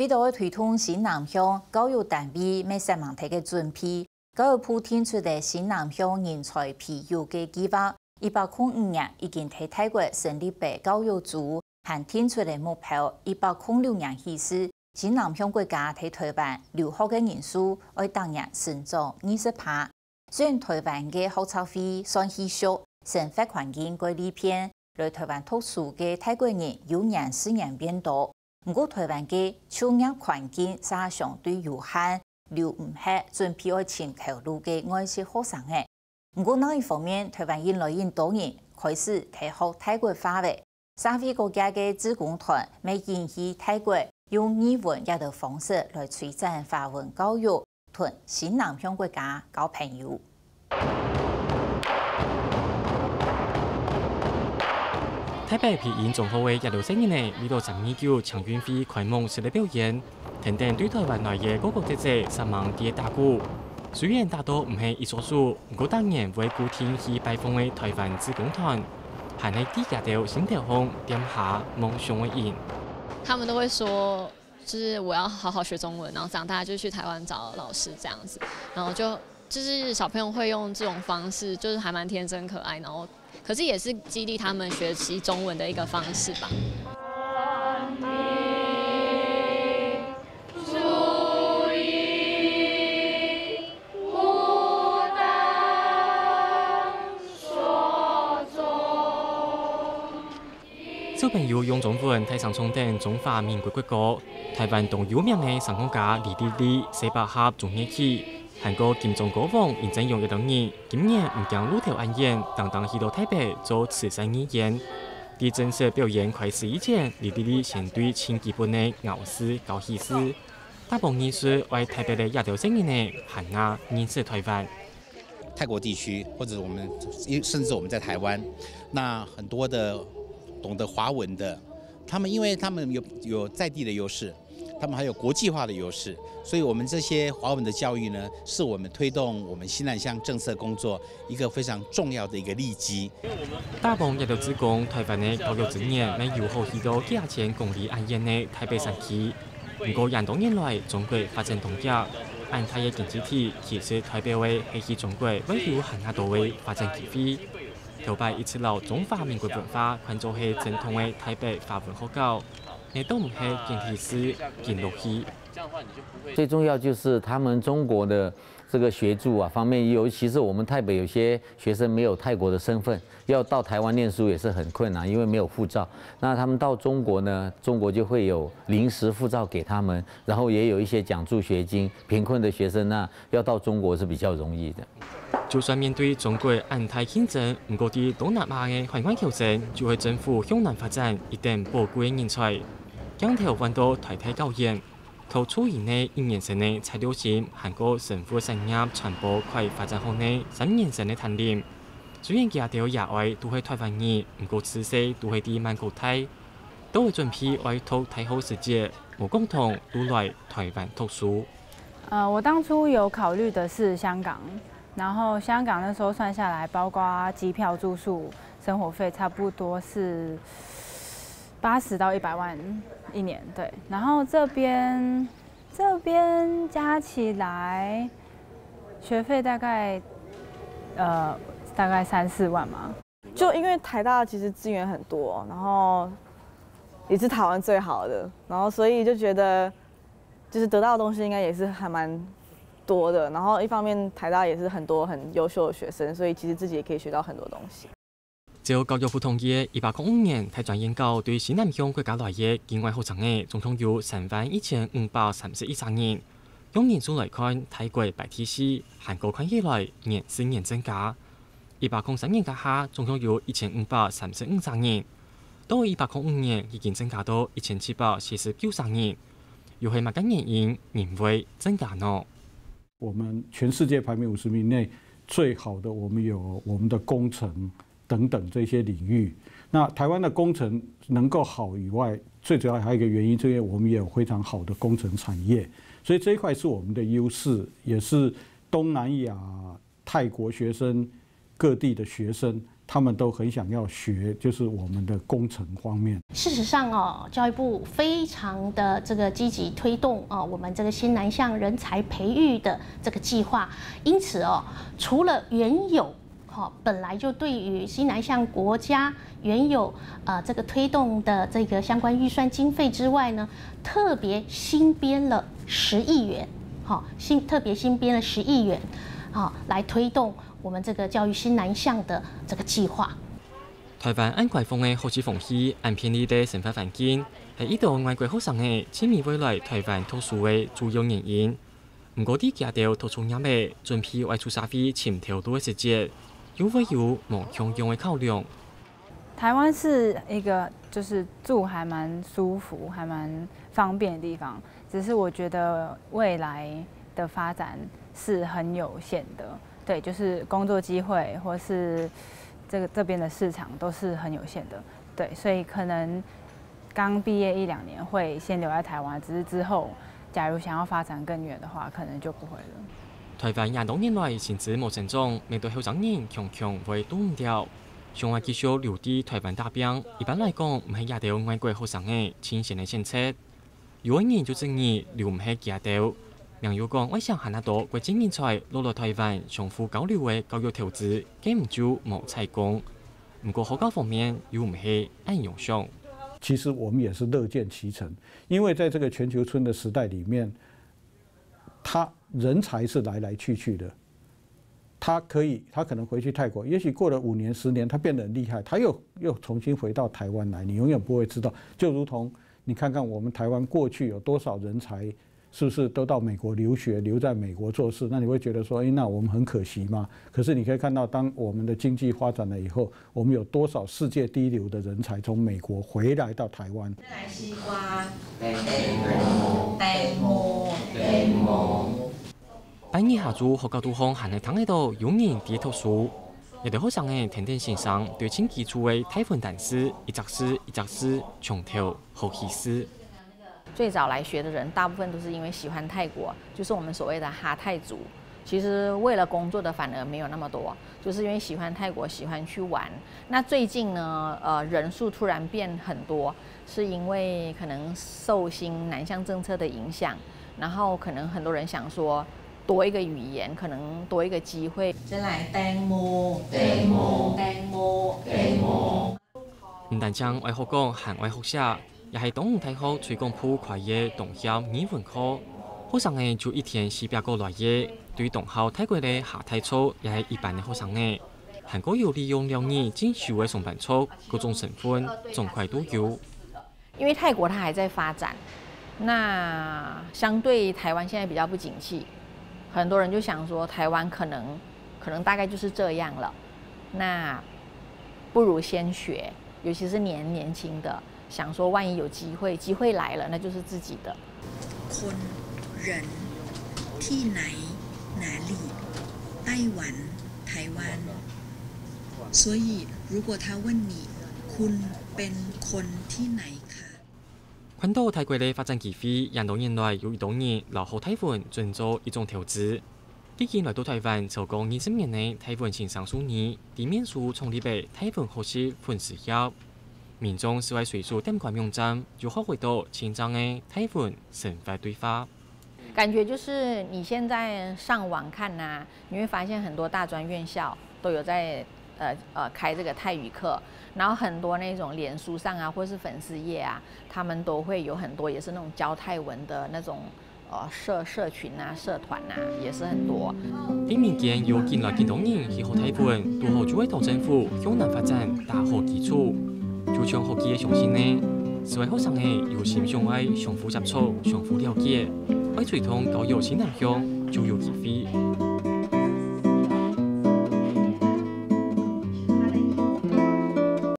为了推动新南向教育单位每十万题的准备，教育部提出的新南向人才培育的计划，一百零五年已经替泰国成立白教育组，还提出的目标，一百零六年起始，新南向国家替台湾留学的人数会当年成长二十趴。虽然台湾的学测费算稀少，生活环境过利偏。来台湾读书嘅泰国人有年时年变多，不过台湾嘅就业环境是相对有限，留唔系准备爱情投入嘅外籍学生嘅。不过另一方面，台湾因来引多人开始提学泰国话嘅，三非国家嘅职工团未建议泰国用语文也的方式来推展华文教育，同新南向国家交朋友。台北皮影综合会一六四年呢，为到十二九强运会开幕式的表演，等等对台湾来嘅各国特色十万啲打鼓。虽然大多唔系一所数，不过当年为古天去拜访嘅台湾职工团，还喺底下条新条红点下梦想嘅影。他们都会说，就是我要好好学中文，然后长大就去台湾找老师这样子，然后就就是小朋友会用这种方式，就是还蛮天真可爱，然后。可是也是激励他们学习中文的一个方式吧。小朋友用中文台上重点中华民国国歌，台湾动有名的上空家李丽丽、四百合中乐器。韩国金钟国王认真用一等年，今年唔将路头安演，当当去到台北做慈善义演。伫正式表演开始以前，李丽丽先对前基本的咬诗、教戏诗，大部分艺术为台北的亚洲声音的汉雅认识台湾。泰国地区或者我们，甚至我们在台湾，那很多的懂得华文的，他们因为他们有有在地的优势。他们还有国际化的优势，所以我们这些华文的教育呢，是我们推动我们西南向政策工作一个非常重要的一个利基。大鹏也都职工台湾的教育资源，没有好许多几千公里安远的台北山区。不过，廿多年来，中国发展同样，按它的经济体，其实台北为还是中国未有很大多位发展机会。头摆一次老中华民国文化，看作是正统的台北华文学校。你都唔系建体师建落去。最重要就是他们中国的这个学助啊方面，尤其是我们台北有些学生没有泰国的身份，要到台湾念书也是很困难，因为没有护照。那他们到中国呢，中国就会有临时护照给他们，然后也有一些奖助学金。贫困的学生呢，要到中国是比较容易的。就算面对中国安泰竞争，不过啲东南亚嘅环环求生，就会政府向南发展一定宝贵人才。江条弯道台台教研，投出以内一年生的材料线，韩国政府产业传播快发展后呢，三年生的谈练。虽然家条野外都会台湾人，不过此时都会伫曼谷台，都会准备外托太后世界，我共同都来台湾读书。呃，我当初有考虑的是香港，然后香港那时候算下来，包括机票、住宿、生活费，差不多是八十到一百万。一年对，然后这边这边加起来学费大概呃大概三四万嘛。就因为台大其实资源很多，然后也是台湾最好的，然后所以就觉得就是得到的东西应该也是还蛮多的。然后一方面台大也是很多很优秀的学生，所以其实自己也可以学到很多东西。照教育部统计，一百零五年台专研究对西南向国家来嘅境外学生嘅总共有三万一千五百三十一三人。用人数来看，泰国白 T C，韩国看起来年是年增加。一百零三年加下，总共有一千五百三十五三人。到一百零五年已经增加到一千七百四十九三人。又系乜嘢原因？认为增加呢？我们全世界排名五十名内最好的，我们有我们的工程。等等这些领域，那台湾的工程能够好以外，最主要还有一个原因，就是我们也有非常好的工程产业，所以这一块是我们的优势，也是东南亚、泰国学生各地的学生他们都很想要学，就是我们的工程方面。事实上哦，教育部非常的这个积极推动哦，我们这个新南向人才培育的这个计划。因此哦，除了原有哈本来就对于新南向国家原有呃这个推动的这个相关预算经费之外呢，特别新编了十亿元，好新特别新编了十亿元，好来推动。我们这个教育新南向的这个计划，台湾按怪风的好奇风气，按便利的生活环境，系一度外国学生的亲密未来台湾读书的主要原因。唔过啲家到突出压力，准备外出社会前头多的时节，有会有冇相应的考量？台湾是一个就是住还蛮舒服、还蛮方便的地方，只是我觉得未来的发展是很有限的。对，就是工作机会或是这个这边的市场都是很有限的，对，所以可能刚毕业一两年会先留在台湾，只是之后假如想要发展更远的话，可能就不会了。台湾廿多年来薪资冇成长，面对后生人强强会都唔掉，想话继续留伫台湾打拼，一般来讲唔系亚到外国后生嘅清闲的政策，有一年就正义留唔系亚到。梁友讲，我想喊得多国际人才落落台湾，相互交流嘅教育投资，根本就冇成功。不过，学校方面又唔系按用上。其实我们也是乐见其成，因为在这个全球村的时代里面，他人才是来来去去的。他可以，他可能回去泰国，也许过了五年、十年，他变得很厉害，他又又重新回到台湾来，你永远不会知道。就如同你看看我们台湾过去有多少人才。是不是都到美国留学，留在美国做事？那你会觉得说，哎，那我们很可惜吗？可是你可以看到，当我们的经济发展了以后，我们有多少世界第一流的人才从美国回来到台湾？来西瓜、白木、白木、白木。半年下注学校都方还在躺喺度，有人低头书，有啲学生嘅天天线上对清基础嘅台湾单词，一则诗一则诗，从头好意思。最早来学的人，大部分都是因为喜欢泰国，就是我们所谓的哈泰族。其实为了工作的反而没有那么多，就是因为喜欢泰国，喜欢去玩。那最近呢，呃，人数突然变很多，是因为可能受新南向政策的影响，然后可能很多人想说多一个语言，可能多一个机会。再来，d 木，m 木，d 木，m 木。唔但将外学讲喊外学下。也系东吴大学吹广铺跨业动校语文课，学生诶就一天四百个来耶。对于动校泰国的下太初，也系一般的学生诶，韩国有利用两年进修的上班族，各种身份，总快都有。因为泰国它还在发展，那相对台湾现在比较不景气，很多人就想说台湾可能可能大概就是这样了，那不如先学，尤其是年年轻的。想说，万一有机会，机会来了，那就是自己的。คน人ที่ไหน哪里台湾台湾所以如果他问你คุณเป็นคนที่ไหนคะ 看到泰国的发展机会，让多年来有一多年老后台湾做做一种投资。毕竟来到台湾超过二十年的台湾新上数年，地面书创立的台湾学习粉丝业。民众是会随处点款用站，就好回到清章的台湾生活对话。感觉就是你现在上网看呐，你会发现很多大专院校都有在呃呃开这个泰语课，然后很多那种脸书上啊，或是粉丝页啊，他们都会有很多也是那种教泰文的那种呃社社群啊、社团啊，也是很多。啲民间有近来几多年去学泰文，都好就会同政府向南发展打好基础。就像学习的相信呢，是为学生的有心相爱、相互接触、相互了解，爱传统教育新南向就有机会。